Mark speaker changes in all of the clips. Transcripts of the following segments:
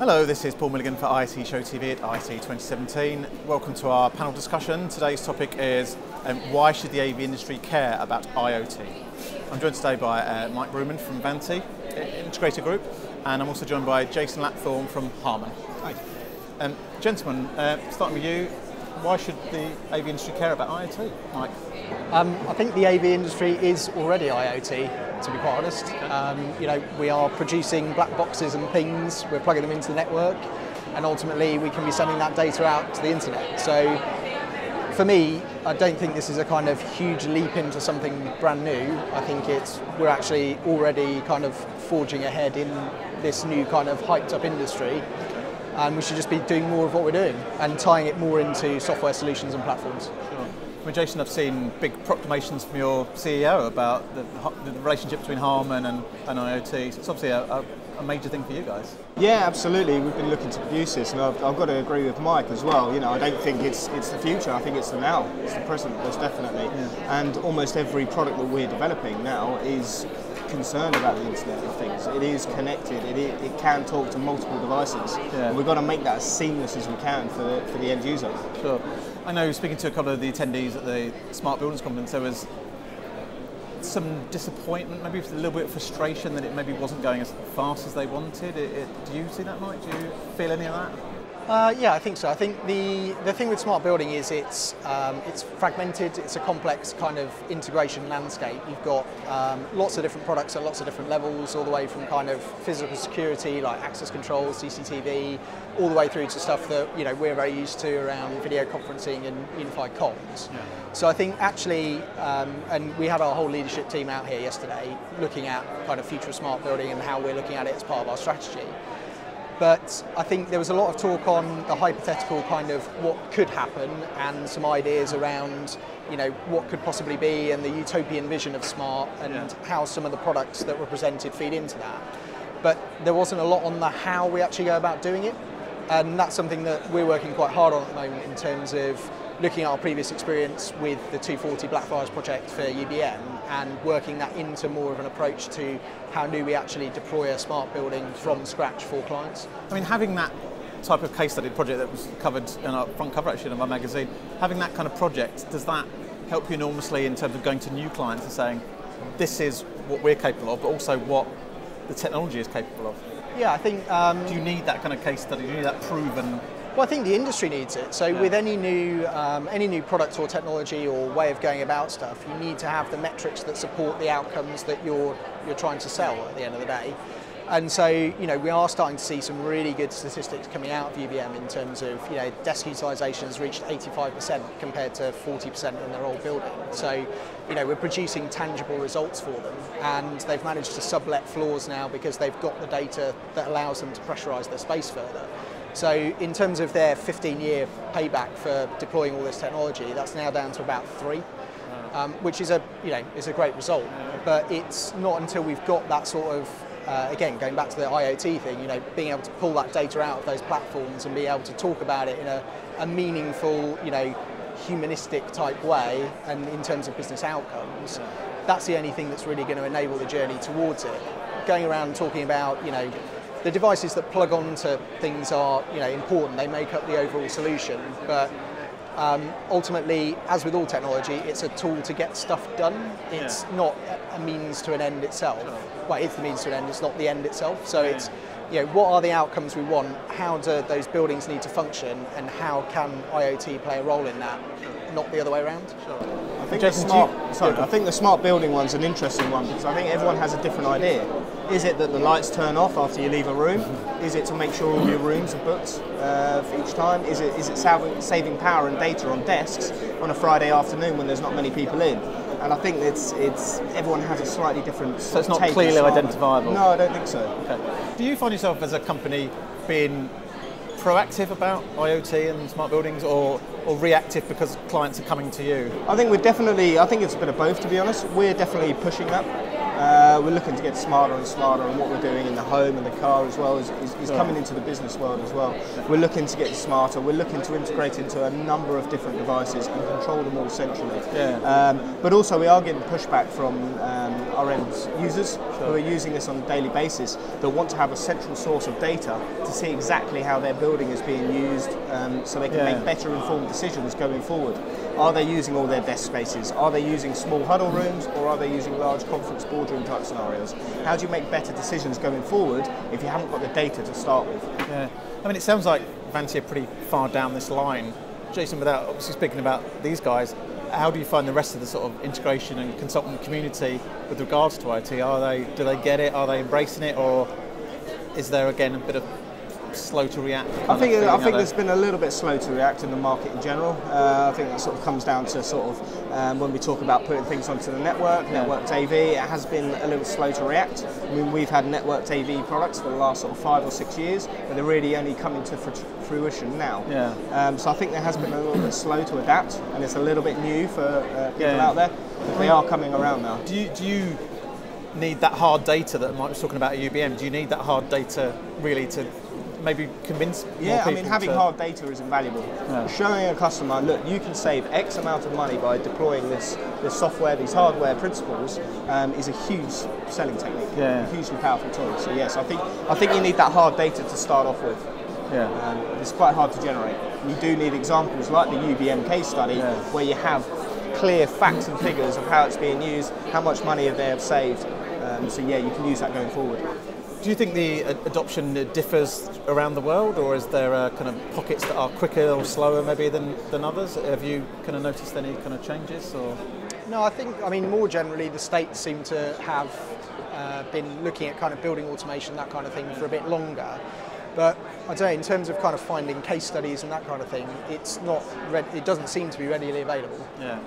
Speaker 1: Hello, this is Paul Milligan for ISE Show TV at ISE 2017. Welcome to our panel discussion. Today's topic is um, why should the AV industry care about IoT? I'm joined today by uh, Mike Brooman from Vanti Integrator Group, and I'm also joined by Jason Lapthorne from Harman.
Speaker 2: Hi.
Speaker 1: Um, gentlemen, uh, starting with you, why should the AV industry care about IoT, Mike?
Speaker 2: Um, I think the AV industry is already IoT, to be quite honest. Um, you know, we are producing black boxes and pings, we're plugging them into the network, and ultimately we can be sending that data out to the internet. So for me, I don't think this is a kind of huge leap into something brand new. I think it's we're actually already kind of forging ahead in this new kind of hyped up industry and we should just be doing more of what we're doing and tying it more into software solutions and platforms.
Speaker 1: Sure. Well, Jason, I've seen big proclamations from your CEO about the, the relationship between Harman and, and IoT. So it's obviously a, a, a, major thing for you guys.
Speaker 3: Yeah, absolutely. We've been looking to produce this, and I've, I've, got to agree with Mike as well. You know, I don't think it's it's the future. I think it's the now. It's the present, most definitely. Yeah. And almost every product that we're developing now is concerned about the Internet of Things. It is connected. It, it can talk to multiple devices. Yeah. we've got to make that as seamless as we can for the, for the end user.
Speaker 1: Sure. I know speaking to a couple of the attendees at the Smart Buildings Conference, there was some disappointment, maybe a little bit of frustration that it maybe wasn't going as fast as they wanted. It, it, do you see that, Mike? Do you feel any of that?
Speaker 2: Uh, yeah, I think so. I think the, the thing with smart building is it's um, it's fragmented. It's a complex kind of integration landscape. You've got um, lots of different products at lots of different levels, all the way from kind of physical security like access control, CCTV, all the way through to stuff that you know we're very used to around video conferencing and unified comms. Yeah. So I think actually, um, and we had our whole leadership team out here yesterday looking at kind of future smart building and how we're looking at it as part of our strategy. But I think there was a lot of talk on the hypothetical kind of what could happen and some ideas around, you know, what could possibly be and the utopian vision of smart and yeah. how some of the products that were presented feed into that. But there wasn't a lot on the how we actually go about doing it. And that's something that we're working quite hard on at the moment in terms of looking at our previous experience with the 240 Blackfriars project for UBM and working that into more of an approach to how do we actually deploy a smart building from scratch for clients.
Speaker 1: I mean, having that type of case study project that was covered in our front cover actually of our magazine, having that kind of project, does that help you enormously in terms of going to new clients and saying, this is what we're capable of, but also what the technology is capable of?
Speaker 2: Yeah, I think. Um,
Speaker 1: do you need that kind of case study? Do you need that proven
Speaker 2: well, I think the industry needs it. So yeah. with any new um, any new product or technology or way of going about stuff, you need to have the metrics that support the outcomes that you're you're trying to sell at the end of the day. And so, you know, we are starting to see some really good statistics coming out of UBM in terms of, you know, desk utilisation has reached 85% compared to 40% in their old building. So, you know, we're producing tangible results for them and they've managed to sublet floors now because they've got the data that allows them to pressurise their space further. So in terms of their 15-year payback for deploying all this technology, that's now down to about three, um, which is a you know is a great result. But it's not until we've got that sort of uh, again going back to the IoT thing, you know, being able to pull that data out of those platforms and be able to talk about it in a, a meaningful, you know, humanistic type way, and in terms of business outcomes, that's the only thing that's really going to enable the journey towards it. Going around and talking about you know the devices that plug onto things are you know important. They make up the overall solution, but um, ultimately, as with all technology, it's a tool to get stuff done. It's yeah. not a means to an end itself. Well, it's the means to an end. It's not the end itself. So yeah. it's you know, what are the outcomes we want? How do those buildings need to function, and how can IoT play a role in that? Not the other way around.
Speaker 3: Sure. I think the smart. Sorry, I think the smart building one's an interesting one because I think everyone has a different idea. Is it that the lights turn off after you leave a room? Is it to make sure all your rooms are booked uh, for each time? Is it is it saving power and data on desks on a Friday afternoon when there's not many people in? And I think it's it's everyone has a slightly different.
Speaker 1: So it's not clearly identifiable.
Speaker 3: No, I don't think so.
Speaker 1: Okay. Do you find yourself as a company being proactive about IoT and smart buildings, or or reactive because clients are coming to you?
Speaker 3: I think we're definitely. I think it's a bit of both, to be honest. We're definitely pushing that Uh, we're looking to get smarter and smarter on what we're doing in the home and the car as well is, is, is coming into the business world as well. We're looking to get smarter. We're looking to integrate into a number of different devices and control them all centrally.
Speaker 1: Yeah.
Speaker 3: Um, but also we are getting pushback from um, our end users who are using this on a daily basis that want to have a central source of data to see exactly how their building is being used um, so they can
Speaker 1: Yeah.
Speaker 3: make better informed decisions going forward. Are they using all their desk spaces? Are they using small huddle rooms or are they using large conference boardroom type scenarios? How do you make better decisions going forward if you haven't got the data to start with?
Speaker 1: Yeah. I mean, it sounds like Vanti are pretty far down this line. Jason, without obviously speaking about these guys, how do you find the rest of the sort of integration and consultant community with regards to IT? Are they do they get it? Are they embracing it, or is there again a bit of slow to react?
Speaker 3: I think I think
Speaker 1: there?
Speaker 3: there's been a little bit slow to react in the market in general. Uh, I think that sort of comes down to sort of um, when we talk about putting things onto the network, networked AV. It has been a little slow to react. I mean, we've had networked AV products for the last sort of five or six years, but they're really only coming to fruition now.
Speaker 1: Yeah.
Speaker 3: Um, so I think there has been a little bit slow to adapt, and it's a little bit new for uh, people
Speaker 1: Yeah.
Speaker 3: out there. But they are coming around now.
Speaker 1: Do you, do you need that hard data that Mike was talking about at UBM? Do you need that hard data really to maybe convince
Speaker 3: Yeah, I mean, having
Speaker 1: to,
Speaker 3: hard data is invaluable.
Speaker 1: Yeah.
Speaker 3: Showing a customer, look, you can save X amount of money by deploying this, this software, these hardware principles, um, is a huge selling technique,
Speaker 1: Yeah.
Speaker 3: a hugely powerful tool. So yes, I think I think you need that hard data to start off with.
Speaker 1: Yeah.
Speaker 3: Um, it's quite hard to generate. You do need examples like the UBM case study,
Speaker 1: Yeah.
Speaker 3: where you have clear facts and figures of how it's being used, how much money they have saved. Um, so yeah, you can use that going forward.
Speaker 1: Do you think the uh, adoption differs around the world, or is there uh, kind of pockets that are quicker or slower maybe than, than others? Have you kind of noticed any kind of changes? Or
Speaker 2: No, I think, I mean, more generally, the states seem to have uh, been looking at kind of building automation, that kind of thing, for a bit longer. But I don't know, in terms of kind of finding case studies and that kind of thing, it's not, re- it doesn't seem to be readily available.
Speaker 1: yeah,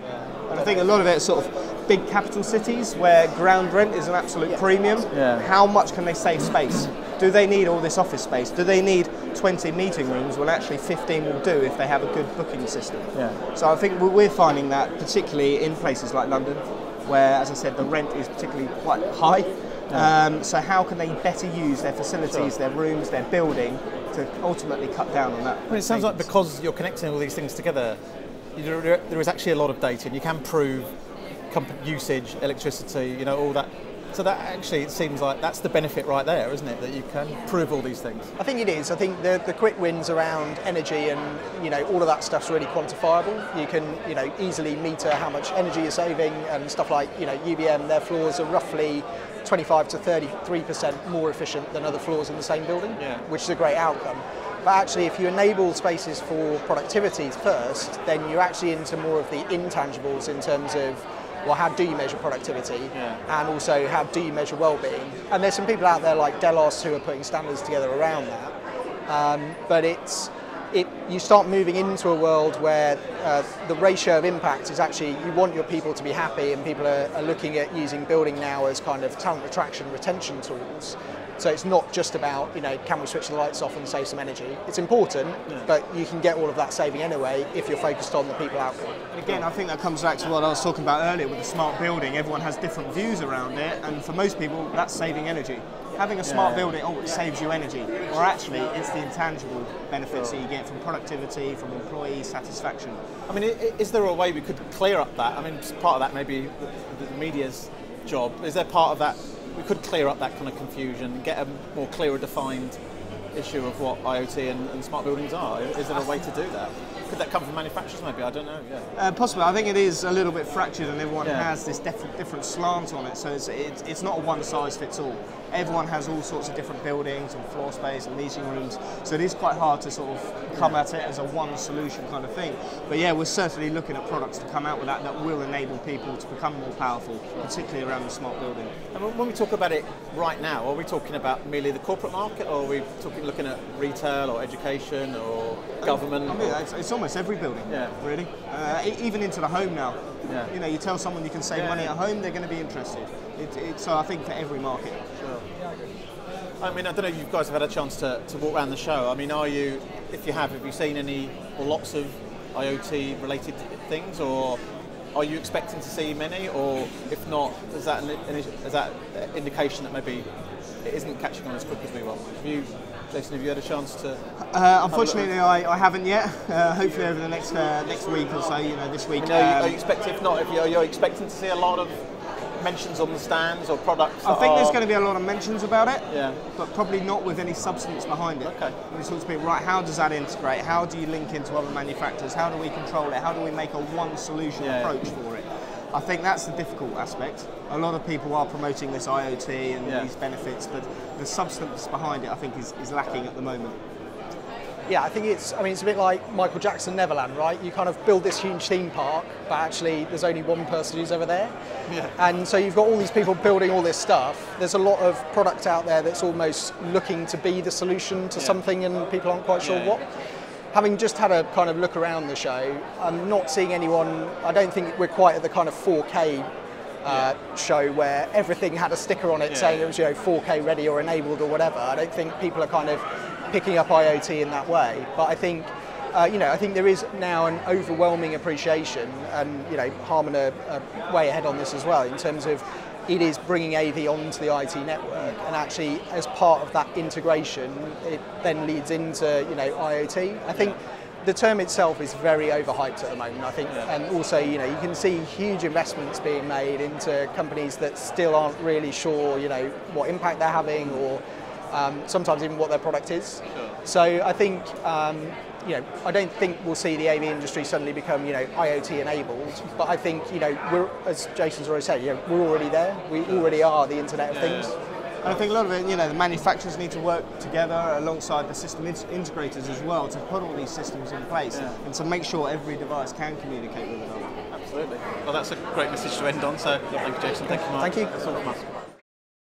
Speaker 3: And I think a lot of it is sort of big capital cities where ground rent is an absolute premium.
Speaker 1: Yeah.
Speaker 3: How much can they save space? Do they need all this office space? Do they need 20 meeting rooms? Well, actually, 15 will do if they have a good booking system.
Speaker 1: Yeah.
Speaker 3: So I think we're finding that particularly in places like London, where, as I said, the rent is particularly quite high. Um, so how can they better use their facilities, their rooms, their building to ultimately cut down on that?
Speaker 1: Mean, it sounds like because you're connecting all these things together, there there is actually a lot of data, and you can prove usage, electricity, you know, all that. So that actually, it seems like that's the benefit right there, isn't it? That you can prove all these things.
Speaker 2: I think it is. I think the, the quick wins around energy and you know all of that stuff's really quantifiable. You can you know easily meter how much energy you're saving and stuff like you know UBM. Their floors are roughly 25 to 33 percent more efficient than other floors in the same building,
Speaker 1: Yeah.
Speaker 2: which is a great outcome. But actually, if you enable spaces for productivity first, then you're actually into more of the intangibles in terms of well, how do you measure productivity,
Speaker 1: Yeah.
Speaker 2: and also how do you measure well-being? And there's some people out there like Delos who are putting standards together around that. Um, but it's it, you start moving into a world where uh, the ratio of impact is actually you want your people to be happy, and people are, are looking at using building now as kind of talent attraction retention tools. So it's not just about you know can we switch the lights off and save some energy. It's important, but you can get all of that saving anyway if you're focused on the people outcome.
Speaker 3: And again, I think that comes back to what I was talking about earlier with the smart building. Everyone has different views around it, and for most people, that's saving energy. Having a smart
Speaker 1: Yeah.
Speaker 3: building, oh, it saves you energy. Or actually, it's the intangible benefits that you get from productivity, from employee satisfaction.
Speaker 1: I mean, i- i- is there a way we could clear up that? I mean, part of that maybe the, the media's job. Is there part of that we could clear up that kind of confusion, get a more clearer defined issue of what IoT and, and smart buildings are? Is there a way to do that? Could that come from manufacturers? Maybe I don't know. Yeah.
Speaker 3: Uh, possibly, I think it is a little bit fractured, and everyone
Speaker 1: Yeah.
Speaker 3: has this different different slant on it. So it's, it's it's not a one size fits all. Everyone has all sorts of different buildings and floor space and meeting rooms. So it is quite hard to sort of come at it as a one solution kind of thing. But yeah, we're certainly looking at products to come out with that that will enable people to become more powerful, particularly around the smart building.
Speaker 1: And when- we talk about it right now, are we talking about merely the corporate market, or are we talking looking at retail or education or government?
Speaker 3: I mean, it's, it's almost every building,
Speaker 1: Yeah.
Speaker 3: really. Uh, even into the home now.
Speaker 1: Yeah.
Speaker 3: You know, you tell someone you can save
Speaker 1: Yeah,
Speaker 3: money at home, they're going to be interested. It, it, so I think for every market.
Speaker 1: I mean, I don't know if you guys have had a chance to, to walk around the show. I mean, are you, if you have, have you seen any or lots of IoT related things or are you expecting to see many, or if not, is that an, is that an indication that maybe it isn't catching on as quick as we want? Have you, Jason, have you had a chance to?
Speaker 3: Uh, unfortunately, I, I haven't yet. Uh, hopefully, over the next uh, next week or so, you know, this week.
Speaker 1: I mean, are, you,
Speaker 3: um,
Speaker 1: are you expecting? If not, if you, are you expecting to see a lot of mentions on the stands or products?
Speaker 3: I think there's going to be a lot of mentions about it,
Speaker 1: Yeah.
Speaker 3: but probably not with any substance behind it.
Speaker 1: Okay.
Speaker 3: We sort of speak, right, how does that integrate? How do you link into other manufacturers? How do we control it? How do we make a one solution
Speaker 1: Yeah.
Speaker 3: approach for it? I think that's the difficult aspect. A lot of people are promoting this IoT and
Speaker 1: Yeah.
Speaker 3: these benefits, but the substance behind it, I think, is, is lacking at the moment.
Speaker 2: Yeah, I think it's. I mean, it's a bit like Michael Jackson Neverland, right? You kind of build this huge theme park, but actually, there's only one person who's ever there.
Speaker 1: Yeah.
Speaker 2: And so you've got all these people building all this stuff. There's a lot of product out there that's almost looking to be the solution to
Speaker 1: Yeah.
Speaker 2: something, and people aren't quite sure
Speaker 1: Yeah.
Speaker 2: what. Having just had a kind of look around the show, I'm not seeing anyone. I don't think we're quite at the kind of 4K. Uh, show where everything had a sticker on it
Speaker 1: Yeah.
Speaker 2: saying it was you know 4K ready or enabled or whatever. I don't think people are kind of picking up IoT in that way. But I think, uh, you know, I think there is now an overwhelming appreciation, and you know, Harman are, are way ahead on this as well in terms of it is bringing AV onto the IT network, and actually as part of that integration, it then leads into you know IoT. I think. The term itself is very overhyped at the moment, I think, and also, you know, you can see huge investments being made into companies that still aren't really sure, you know, what impact they're having or um, sometimes even what their product is. So I think, um, you know, I don't think we'll see the AV industry suddenly become, you know, IoT enabled. But I think, you know, we're, as Jason's already said, you know, we're already there. We already are the Internet of Things.
Speaker 3: And I think a lot of it, you know, the manufacturers need to work together alongside the system integrators as well to put all these systems in place
Speaker 1: Yeah.
Speaker 3: and to make sure every device can communicate with another.
Speaker 1: Absolutely. Well, that's a great message to end on. So, yeah. thank you, Jason. Thank you, Mark.
Speaker 2: Thank you.